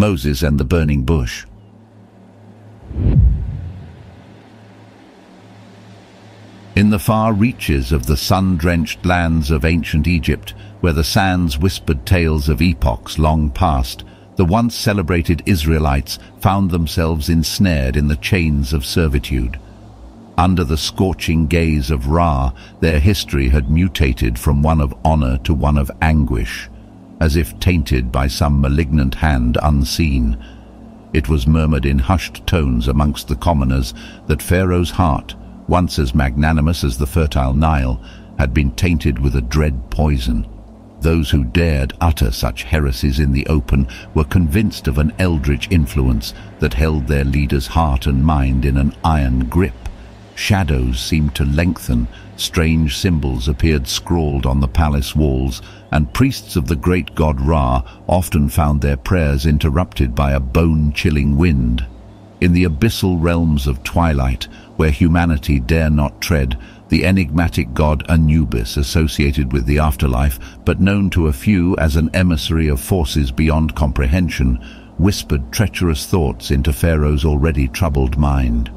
Moses and the Burning Bush. In the far reaches of the sun-drenched lands of ancient Egypt, where the sands whispered tales of epochs long past, the once celebrated Israelites found themselves ensnared in the chains of servitude. Under the scorching gaze of Ra, their history had mutated from one of honor to one of anguish, as if tainted by some malignant hand unseen. It was murmured in hushed tones amongst the commoners that Pharaoh's heart, once as magnanimous as the fertile Nile, had been tainted with a dread poison. Those who dared utter such heresies in the open were convinced of an eldritch influence that held their leader's heart and mind in an iron grip. Shadows seemed to lengthen, strange symbols appeared scrawled on the palace walls, and priests of the great god Ra often found their prayers interrupted by a bone-chilling wind. In the abyssal realms of twilight, where humanity dare not tread, the enigmatic god Anubis associated with the afterlife, but known to a few as an emissary of forces beyond comprehension, whispered treacherous thoughts into Pharaoh's already troubled mind.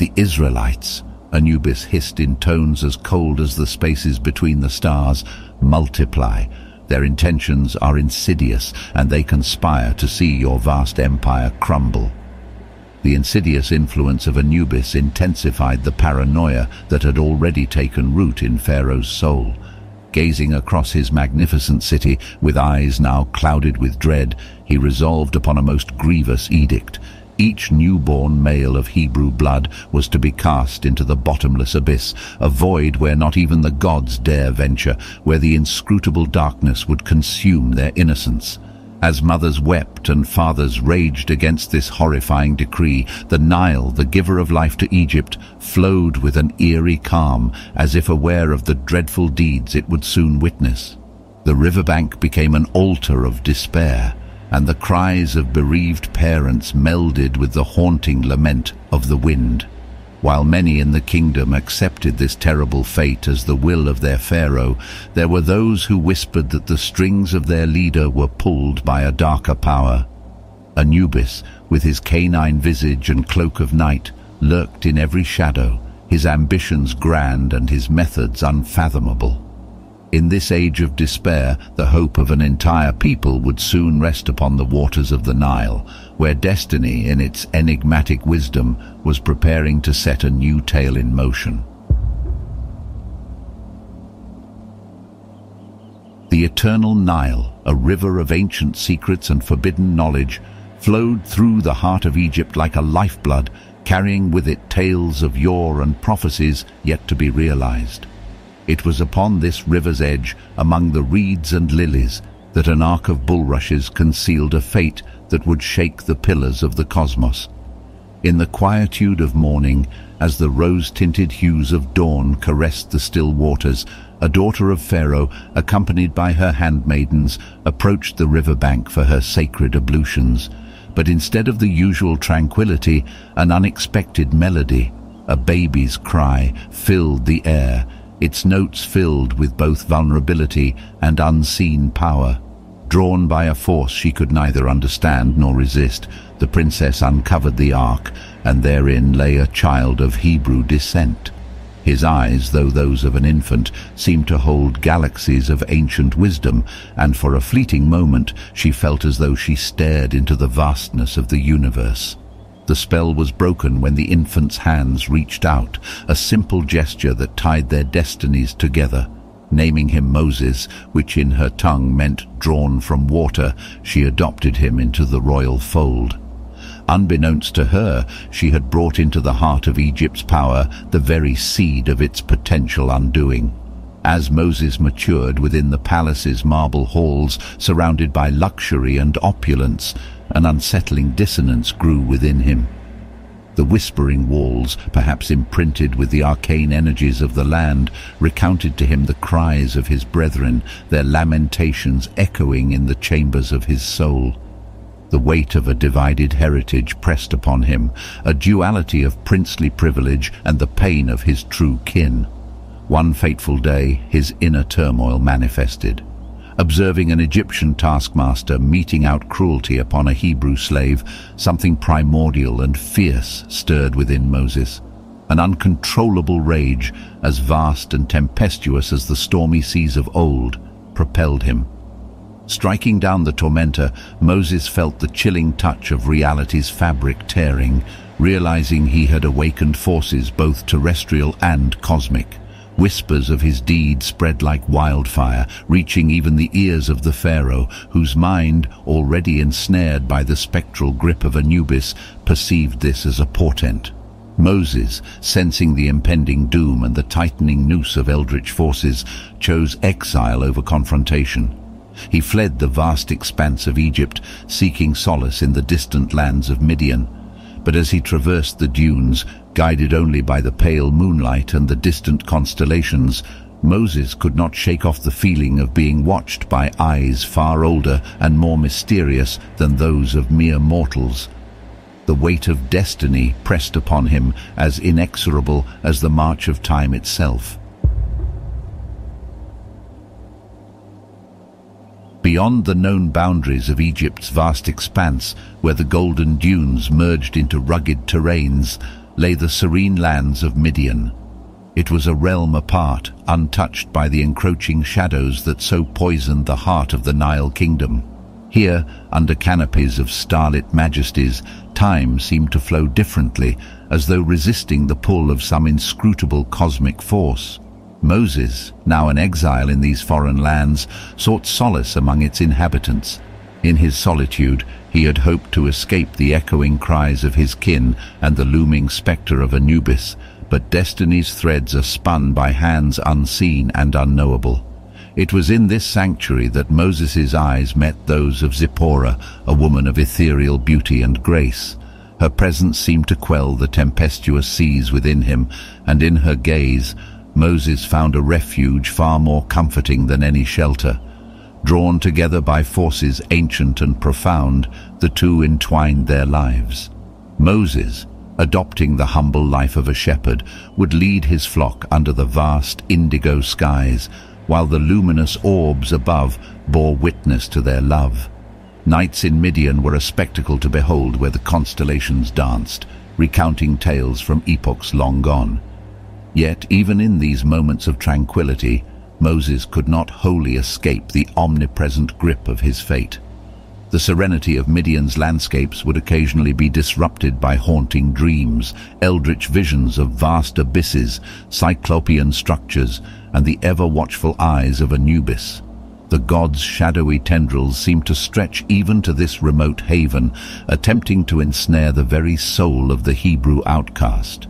The Israelites, Anubis hissed in tones as cold as the spaces between the stars, multiply. Their intentions are insidious, and they conspire to see your vast empire crumble. The insidious influence of Anubis intensified the paranoia that had already taken root in Pharaoh's soul. Gazing across his magnificent city, with eyes now clouded with dread, he resolved upon a most grievous edict. Each newborn male of Hebrew blood was to be cast into the bottomless abyss, a void where not even the gods dare venture, where the inscrutable darkness would consume their innocence. As mothers wept and fathers raged against this horrifying decree, the Nile, the giver of life to Egypt, flowed with an eerie calm, as if aware of the dreadful deeds it would soon witness. The riverbank became an altar of despair, and the cries of bereaved parents melded with the haunting lament of the wind. While many in the kingdom accepted this terrible fate as the will of their pharaoh, there were those who whispered that the strings of their leader were pulled by a darker power. Anubis, with his canine visage and cloak of night, lurked in every shadow, his ambitions grand and his methods unfathomable. In this age of despair, the hope of an entire people would soon rest upon the waters of the Nile, where destiny, in its enigmatic wisdom, was preparing to set a new tale in motion. The eternal Nile, a river of ancient secrets and forbidden knowledge, flowed through the heart of Egypt like a lifeblood, carrying with it tales of yore and prophecies yet to be realized. It was upon this river's edge, among the reeds and lilies, that an ark of bulrushes concealed a fate that would shake the pillars of the cosmos. In the quietude of morning, as the rose-tinted hues of dawn caressed the still waters, a daughter of Pharaoh, accompanied by her handmaidens, approached the river bank for her sacred ablutions. But instead of the usual tranquility, an unexpected melody, a baby's cry, filled the air, its notes filled with both vulnerability and unseen power. Drawn by a force she could neither understand nor resist, the princess uncovered the ark, and therein lay a child of Hebrew descent. His eyes, though those of an infant, seemed to hold galaxies of ancient wisdom, and for a fleeting moment she felt as though she stared into the vastness of the universe. The spell was broken when the infant's hands reached out, a simple gesture that tied their destinies together. Naming him Moses, which in her tongue meant drawn from water, she adopted him into the royal fold. Unbeknownst to her, she had brought into the heart of Egypt's power the very seed of its potential undoing. As Moses matured within the palace's marble halls, surrounded by luxury and opulence, an unsettling dissonance grew within him. The whispering walls, perhaps imprinted with the arcane energies of the land, recounted to him the cries of his brethren, their lamentations echoing in the chambers of his soul. The weight of a divided heritage pressed upon him, a duality of princely privilege and the pain of his true kin. One fateful day, his inner turmoil manifested. Observing an Egyptian taskmaster meting out cruelty upon a Hebrew slave, something primordial and fierce stirred within Moses. An uncontrollable rage, as vast and tempestuous as the stormy seas of old, propelled him. Striking down the tormentor, Moses felt the chilling touch of reality's fabric tearing, realizing he had awakened forces both terrestrial and cosmic. Whispers of his deed spread like wildfire, reaching even the ears of the Pharaoh, whose mind, already ensnared by the spectral grip of Anubis, perceived this as a portent. Moses, sensing the impending doom and the tightening noose of eldritch forces, chose exile over confrontation. He fled the vast expanse of Egypt, seeking solace in the distant lands of Midian. But as he traversed the dunes, guided only by the pale moonlight and the distant constellations, Moses could not shake off the feeling of being watched by eyes far older and more mysterious than those of mere mortals. The weight of destiny pressed upon him as inexorable as the march of time itself. Beyond the known boundaries of Egypt's vast expanse, where the golden dunes merged into rugged terrains, lay the serene lands of Midian. It was a realm apart, untouched by the encroaching shadows that so poisoned the heart of the Nile kingdom. Here, under canopies of starlit majesties, time seemed to flow differently, as though resisting the pull of some inscrutable cosmic force. Moses, now an exile in these foreign lands, sought solace among its inhabitants. In his solitude, he had hoped to escape the echoing cries of his kin and the looming spectre of Anubis, but destiny's threads are spun by hands unseen and unknowable. It was in this sanctuary that Moses's eyes met those of Zipporah, a woman of ethereal beauty and grace. Her presence seemed to quell the tempestuous seas within him, and in her gaze Moses found a refuge far more comforting than any shelter. Drawn together by forces ancient and profound, the two entwined their lives. Moses, adopting the humble life of a shepherd, would lead his flock under the vast indigo skies, while the luminous orbs above bore witness to their love. Nights in Midian were a spectacle to behold where the constellations danced, recounting tales from epochs long gone. Yet, even in these moments of tranquility, Moses could not wholly escape the omnipresent grip of his fate. The serenity of Midian's landscapes would occasionally be disrupted by haunting dreams, eldritch visions of vast abysses, cyclopean structures, and the ever-watchful eyes of Anubis. The god's shadowy tendrils seemed to stretch even to this remote haven, attempting to ensnare the very soul of the Hebrew outcast.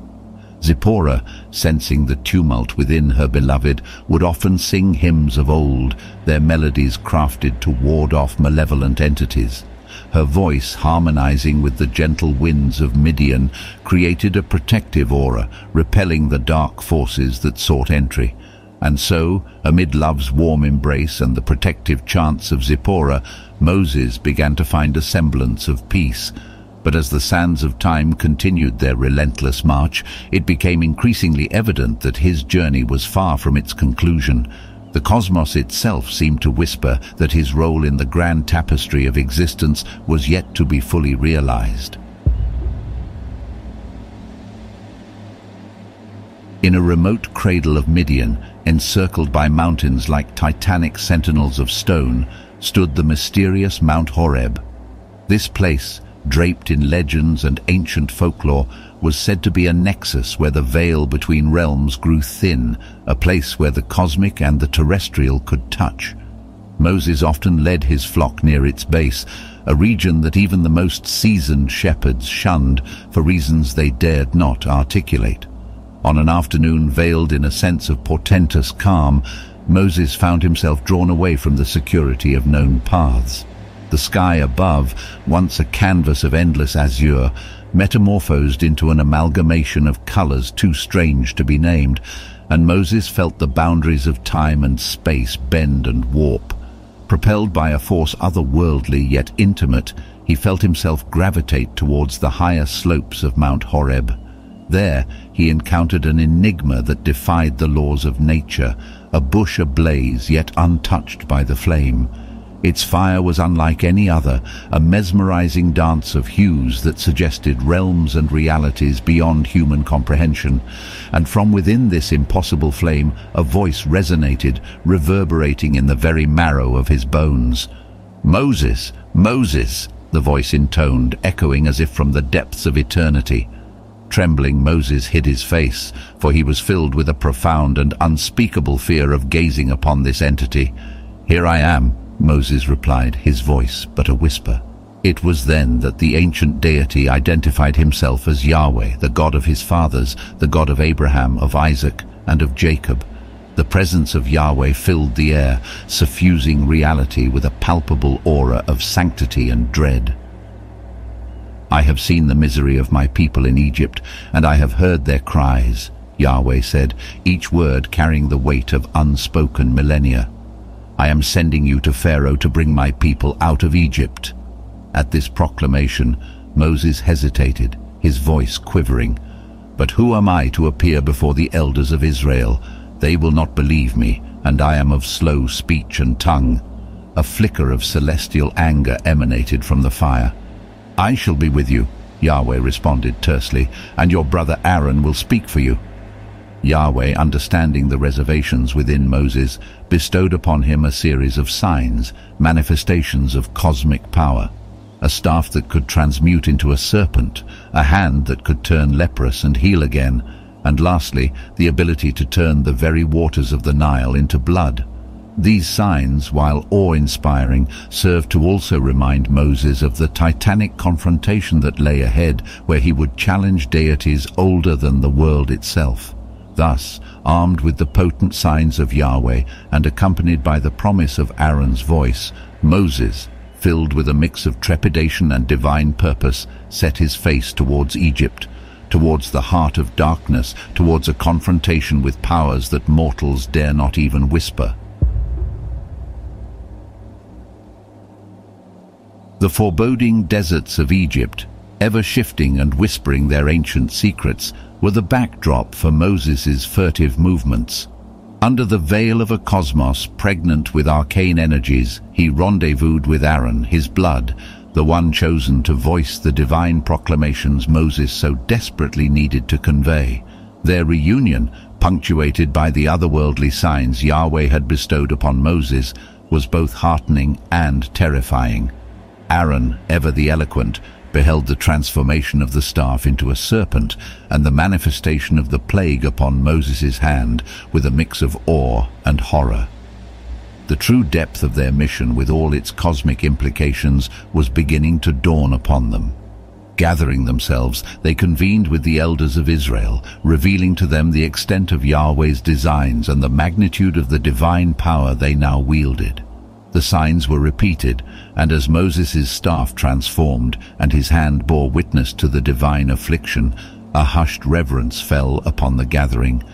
Zipporah, sensing the tumult within her beloved, would often sing hymns of old, their melodies crafted to ward off malevolent entities. Her voice, harmonizing with the gentle winds of Midian, created a protective aura, repelling the dark forces that sought entry. And so, amid love's warm embrace and the protective chants of Zipporah, Moses began to find a semblance of peace, but as the sands of time continued their relentless march, it became increasingly evident that his journey was far from its conclusion. The cosmos itself seemed to whisper that his role in the grand tapestry of existence was yet to be fully realized. In a remote cradle of Midian, encircled by mountains like titanic sentinels of stone, stood the mysterious Mount Horeb. This place, draped in legends and ancient folklore, was said to be a nexus where the veil between realms grew thin, a place where the cosmic and the terrestrial could touch. Moses often led his flock near its base, a region that even the most seasoned shepherds shunned for reasons they dared not articulate. On an afternoon veiled in a sense of portentous calm, Moses found himself drawn away from the security of known paths. The sky above, once a canvas of endless azure, metamorphosed into an amalgamation of colors too strange to be named, and Moses felt the boundaries of time and space bend and warp. Propelled by a force otherworldly yet intimate, he felt himself gravitate towards the higher slopes of Mount Horeb. There he encountered an enigma that defied the laws of nature, a bush ablaze yet untouched by the flame. Its fire was unlike any other, a mesmerizing dance of hues that suggested realms and realities beyond human comprehension. And from within this impossible flame, a voice resonated, reverberating in the very marrow of his bones. Moses, Moses, the voice intoned, echoing as if from the depths of eternity. Trembling, Moses hid his face, for he was filled with a profound and unspeakable fear of gazing upon this entity. Here I am, Moses replied, his voice but a whisper. It was then that the ancient deity identified himself as Yahweh, the God of his fathers, the God of Abraham, of Isaac, and of Jacob. The presence of Yahweh filled the air, suffusing reality with a palpable aura of sanctity and dread. I have seen the misery of my people in Egypt, and I have heard their cries, Yahweh said, each word carrying the weight of unspoken millennia. I am sending you to Pharaoh to bring my people out of Egypt. At this proclamation, Moses hesitated, his voice quivering. But who am I to appear before the elders of Israel? They will not believe me, and I am of slow speech and tongue. A flicker of celestial anger emanated from the fire. I shall be with you, Yahweh responded tersely, and your brother Aaron will speak for you. Yahweh, understanding the reservations within Moses, bestowed upon him a series of signs, manifestations of cosmic power. A staff that could transmute into a serpent, a hand that could turn leprous and heal again, and lastly, the ability to turn the very waters of the Nile into blood. These signs, while awe-inspiring, served to also remind Moses of the titanic confrontation that lay ahead where he would challenge deities older than the world itself. Thus, armed with the potent signs of Yahweh and accompanied by the promise of Aaron's voice, Moses, filled with a mix of trepidation and divine purpose, set his face towards Egypt, towards the heart of darkness, towards a confrontation with powers that mortals dare not even whisper. The foreboding deserts of Egypt, ever shifting and whispering their ancient secrets, were the backdrop for Moses's furtive movements. Under the veil of a cosmos pregnant with arcane energies, he rendezvoused with Aaron, his blood, the one chosen to voice the divine proclamations Moses so desperately needed to convey. Their reunion, punctuated by the otherworldly signs Yahweh had bestowed upon Moses, was both heartening and terrifying. Aaron, ever the eloquent, beheld the transformation of the staff into a serpent and the manifestation of the plague upon Moses' hand with a mix of awe and horror. The true depth of their mission with all its cosmic implications was beginning to dawn upon them. Gathering themselves, they convened with the elders of Israel, revealing to them the extent of Yahweh's designs and the magnitude of the divine power they now wielded. The signs were repeated, and as Moses' staff transformed and his hand bore witness to the divine affliction, a hushed reverence fell upon the gathering.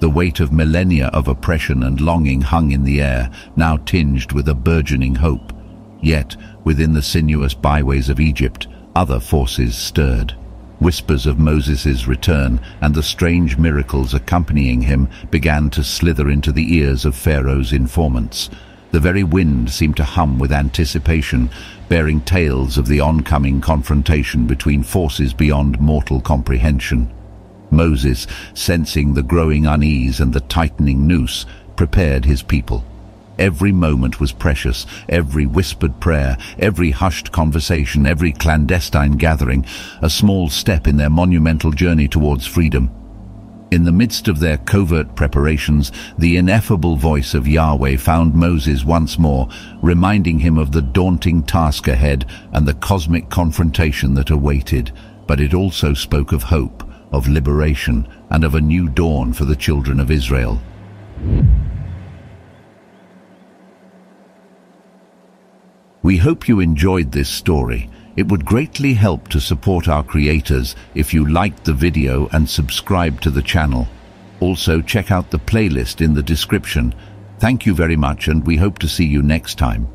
The weight of millennia of oppression and longing hung in the air, now tinged with a burgeoning hope. Yet, within the sinuous byways of Egypt, other forces stirred. Whispers of Moses' return and the strange miracles accompanying him began to slither into the ears of Pharaoh's informants. The very wind seemed to hum with anticipation, bearing tales of the oncoming confrontation between forces beyond mortal comprehension. Moses, sensing the growing unease and the tightening noose, prepared his people. Every moment was precious, every whispered prayer, every hushed conversation, every clandestine gathering, a small step in their monumental journey towards freedom. In the midst of their covert preparations, the ineffable voice of Yahweh found Moses once more, reminding him of the daunting task ahead and the cosmic confrontation that awaited. But it also spoke of hope, of liberation, and of a new dawn for the children of Israel. We hope you enjoyed this story. It would greatly help to support our creators if you liked the video and subscribe to the channel. Also check out the playlist in the description. Thank you very much and we hope to see you next time.